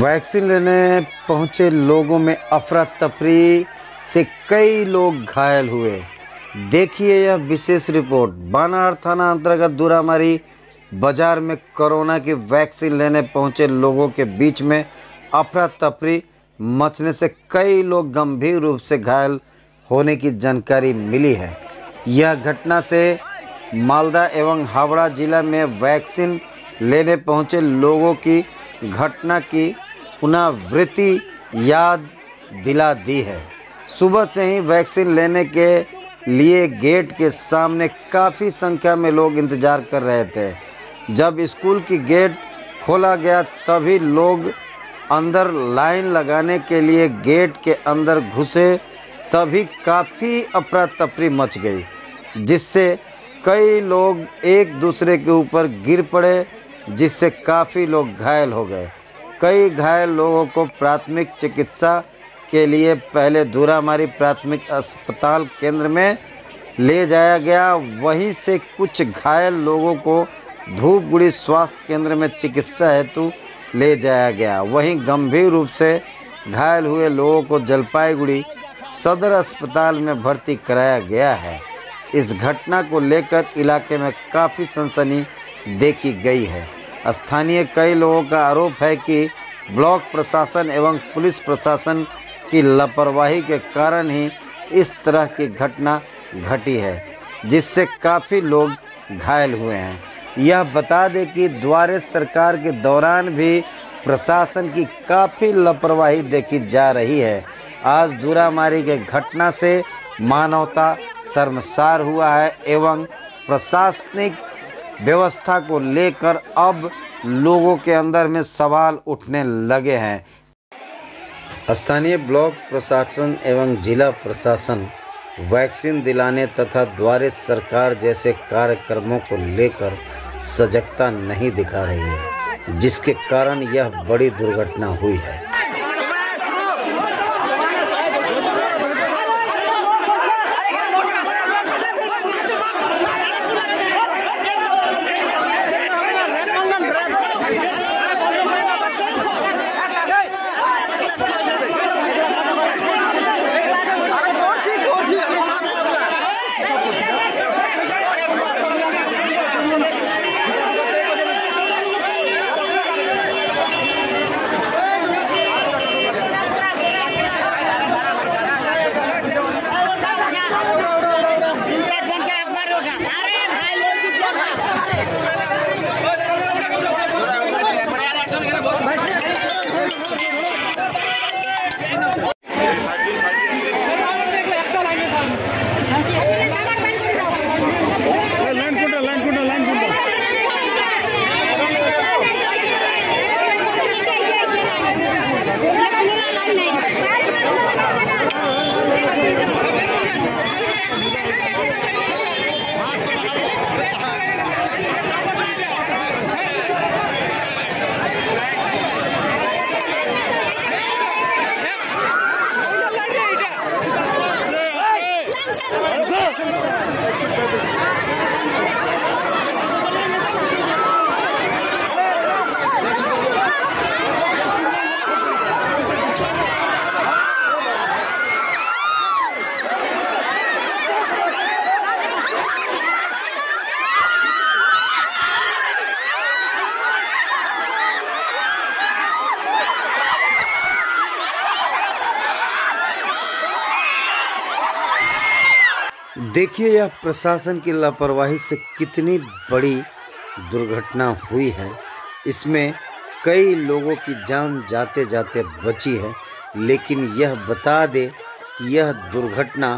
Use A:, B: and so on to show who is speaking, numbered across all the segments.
A: Vaccine लेने पहुँचे लोगों में अफरा तफरी से कई लोग घायल हुए। देखिए यह विशेष रिपोर्ट। बानार थाना अंतर्गत दूरामारी बाज़ार में कोरोना की वैक्सीन लेने पहुँचे लोगों के बीच में अफरा तफरी मचने से कई लोग गंभीर रूप से घायल होने की जानकारी मिली है। यह घटना से मालदा एवं हावड़ा जिला में वैक्सीन लेने पहुँचे लोगों की घटना की पुनरावृत्ति याद दिला दी है। सुबह से ही वैक्सीन लेने के लिए गेट के सामने काफ़ी संख्या में लोग इंतज़ार कर रहे थे। जब स्कूल की गेट खोला गया, तभी लोग अंदर लाइन लगाने के लिए गेट के अंदर घुसे, तभी काफ़ी अफरा तफरी मच गई, जिससे कई लोग एक दूसरे के ऊपर गिर पड़े, जिससे काफ़ी लोग घायल हो गए। कई घायल लोगों को प्राथमिक चिकित्सा के लिए पहले दूरामारी प्राथमिक अस्पताल केंद्र में ले जाया गया। वहीं से कुछ घायल लोगों को धूपगुड़ी स्वास्थ्य केंद्र में चिकित्सा हेतु ले जाया गया। वहीं गंभीर रूप से घायल हुए लोगों को जलपाईगुड़ी सदर अस्पताल में भर्ती कराया गया है। इस घटना को लेकर इलाके में काफ़ी सनसनी देखी गई है। स्थानीय कई लोगों का आरोप है कि ब्लॉक प्रशासन एवं पुलिस प्रशासन की लापरवाही के कारण ही इस तरह की घटना घटी है, जिससे काफ़ी लोग घायल हुए हैं। यह बता दें कि द्वारे सरकार के दौरान भी प्रशासन की काफ़ी लापरवाही देखी जा रही है। आज दूरामारी के घटना से मानवता शर्मसार हुआ है एवं प्रशासनिक व्यवस्था को लेकर अब लोगों के अंदर में सवाल उठने लगे हैं। स्थानीय ब्लॉक प्रशासन एवं जिला प्रशासन वैक्सीन दिलाने तथा द्वारे सरकार जैसे कार्यक्रमों को लेकर सजगता नहीं दिखा रही है, जिसके कारण यह बड़ी दुर्घटना हुई है। देखिए यह प्रशासन की लापरवाही से कितनी बड़ी दुर्घटना हुई है। इसमें कई लोगों की जान जाते जाते बची है, लेकिन यह बता दे कि यह दुर्घटना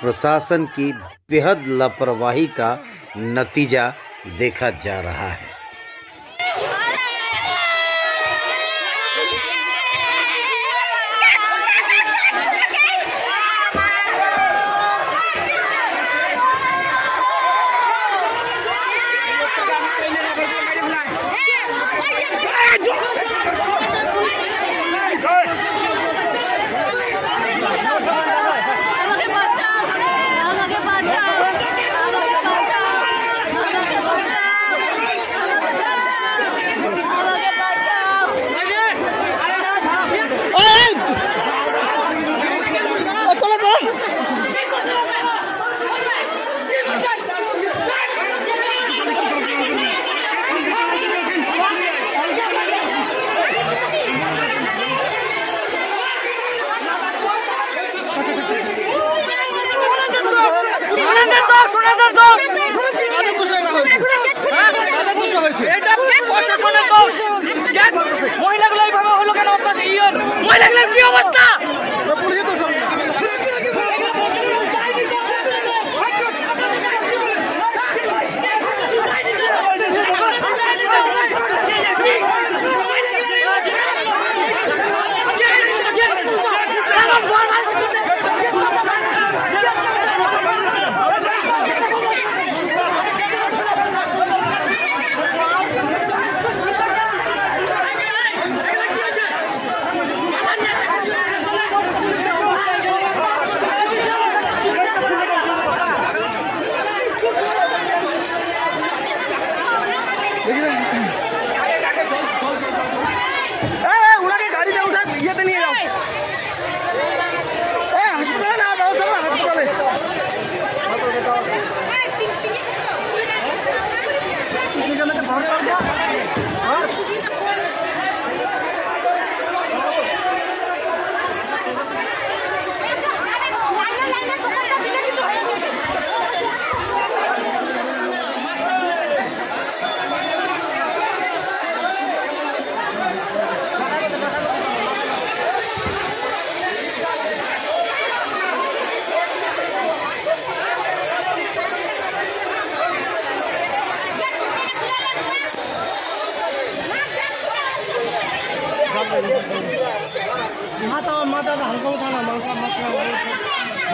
A: प्रशासन की बेहद लापरवाही का नतीजा देखा जा रहा है।
B: হ্যাঁ? মহিলাগুলো এইভাবে হলো কেন? আপনাদের ইয়ন মহিলাগুলোর কি অবস্থা?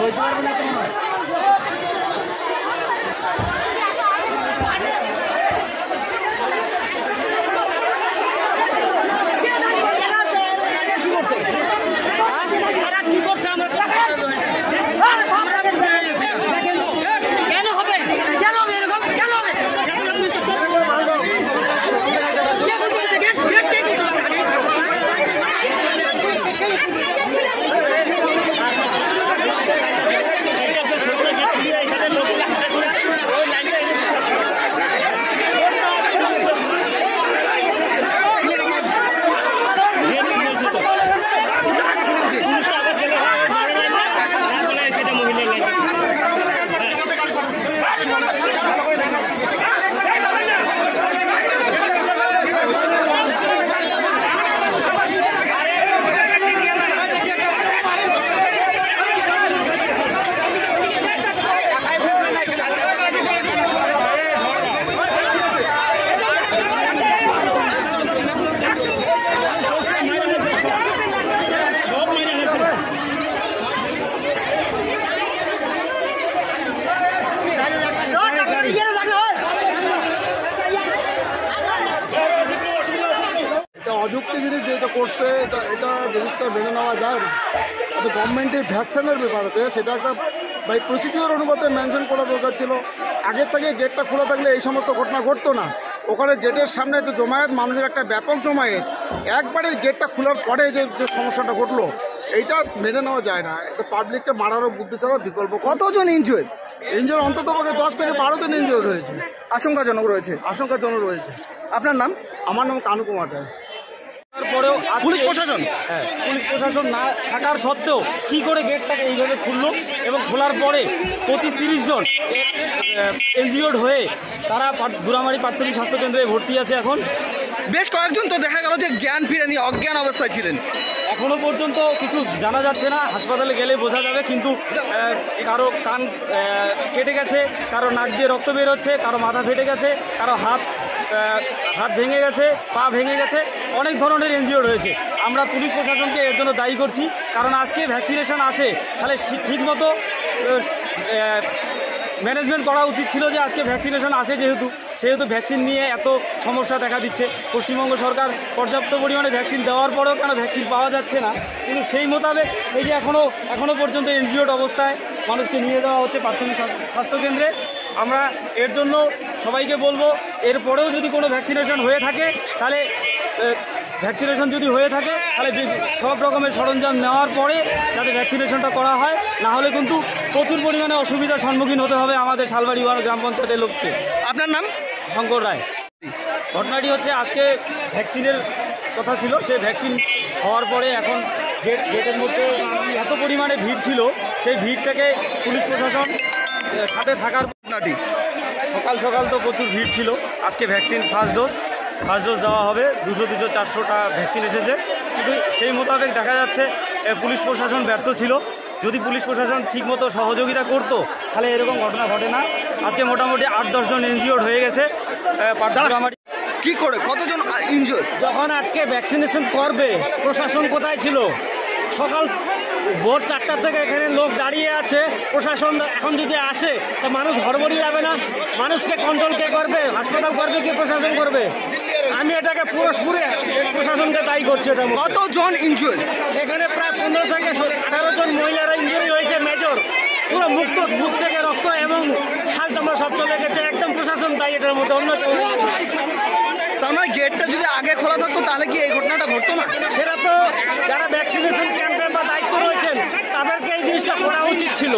C: रोज़गार बनाते हैं যেটা করছে এটা এটা জিনিসটা মেনে নেওয়া যায় না। কিন্তু গভর্নমেন্টের ভ্যাকসিনের ব্যাপার আছে সেটা একটা বাই প্রসিডিওর অনুপাতে মেনশন করা দরকার ছিল। আগের থেকে গেটটা খোলা থাকলে এই সমস্ত ঘটনা ঘটতো না। ওখানে গেটের সামনে যে জমায়েত মানুষের একটা ব্যাপক জমায়েত একবারে গেটটা খোলার পরে যে যে সমস্যাটা ঘটলো এইটা মেনে নেওয়া যায় না। এটা পাবলিককে মারারও বুদ্ধি ছাড়া বিকল্প কতজন ইনজুর ইনজুর অন্তত পক্ষে দশ থেকে বারো দিন ইনজুর রয়েছে।
D: আশঙ্কাজনক রয়েছে।
C: আশঙ্কাজনক রয়েছে।
D: আপনার নাম?
C: আমার নাম কানু কুমার রায়।
B: তারপরেও
D: পুলিশ প্রশাসন।
B: হ্যাঁ, পুলিশ প্রশাসন না থাকার সত্ত্বেও কি করে গেটটাকে এইভাবে খুললো এবং খোলার পরে পঁচিশ তিরিশ জন এনজিওড হয়ে তারা দুরামারি প্রাথমিক স্বাস্থ্যকেন্দ্রে ভর্তি আছে এখন।
D: বেশ কয়েকজন তো দেখা গেল যে জ্ঞান ফিরেনি অজ্ঞান অবস্থায় ছিলেন।
B: এখনও পর্যন্ত কিছু জানা যাচ্ছে না হাসপাতালে গেলে বোঝা যাবে কিন্তু কারও কান কেটে গেছে কারও নাক দিয়ে রক্ত বের হচ্ছে কারও মাথা ফেটে গেছে কারও হাত হাত ভেঙে গেছে পা ভেঙে গেছে। অনেক ধরনের এনজিও রয়েছে। আমরা পুলিশ প্রশাসনকে এর জন্য দায়ী করছি। কারণ আজকে ভ্যাকসিনেশন আছে, তাহলে ঠিক মতো ম্যানেজমেন্ট করা উচিত ছিল যে আজকে ভ্যাকসিনেশন আছে যেহেতু। সেহেতু ভ্যাকসিন নিয়ে এত সমস্যা দেখা দিচ্ছে। পশ্চিমবঙ্গ সরকার পর্যাপ্ত পরিমাণে ভ্যাকসিন দেওয়ার পরেও কেন ভ্যাকসিন পাওয়া যাচ্ছে না? কিন্তু সেই মোতাবেক এই যে এখনও এখনও পর্যন্ত এনজিওড অবস্থায় মানুষকে নিয়ে যাওয়া হচ্ছে প্রাথমিক স্বাস্থ্যকেন্দ্রে। আমরা এর জন্য সবাইকে বলব, এরপরেও যদি কোনো ভ্যাকসিনেশন হয়ে থাকে, তাহলে ভ্যাকসিনেশন যদি হয়ে থাকে তাহলে সব রকমের সরঞ্জাম নেওয়ার পরে যাতে ভ্যাকসিনেশনটা করা হয় না হলে কিন্তু প্রচুর পরিমাণে অসুবিধার সম্মুখীন হতে হবে আমাদের শালবাড়ি গ্রাম পঞ্চায়েতের লোককে।
D: আপনার নাম?
B: শঙ্কর রায়। ঘটনাটি হচ্ছে আজকে ভ্যাকসিনের কথা ছিল। সে ভ্যাকসিন হওয়ার পরে এখন গেট গেটের মধ্যে এত পরিমাণে ভিড় ছিল সেই ভিড়টাকে পুলিশ প্রশাসন সাথে থাকার
D: ঘটনাটি?
B: সকাল সকাল তো প্রচুর ভিড় ছিল। আজকে vaccine first dose first dose দেওয়া হবে। দুশো দুশো চারশোটা ভ্যাকসিন এসেছে। কিন্তু সেই মোতাবেক দেখা যাচ্ছে পুলিশ প্রশাসন ব্যর্থ ছিল। যদি পুলিশ প্রশাসন ঠিকমতো সহযোগিতা করতো তাহলে এরকম ঘটনা ঘটে না। আজকে মোটামুটি আট দশজন এনজিওর হয়ে গেছে।
D: কি করে? কতজন ইনজিওর
E: যখন আজকে ভ্যাকসিনেশন করবে প্রশাসন কোথায় ছিল? সকাল ভোর চারটার থেকে এখানে লোক দাঁড়িয়ে আছে। প্রশাসন এখন যদি আসে তা মানুষ হড়বড়ি যাবে না। মানুষকে কন্ট্রোল কে করবে? হাসপাতাল করবে কি প্রশাসন করবে? আমি এটাকে পুরোপুরি প্রশাসনকে দায়ী করছি এটা
D: কতজন ইনজোর
E: এখানে প্রায় পনেরো থেকে আঠারো জন মহিলারা ইঞ্জুরি হয়েছে মেজর পুরো মুখ টুক, মুখ থেকে রক্ত এবং ছাল চামড়া সব চলে গেছে। একদম প্রশাসন দায়ী এটার মধ্যে অন্য কেউ
D: তার মানে গেটটা যদি আগে খোলা থাকতো তাহলে কি এই ঘটনাটা ঘটতো না?
E: সেটা তাদেরকে এই জিনিসটা করা উচিত ছিল।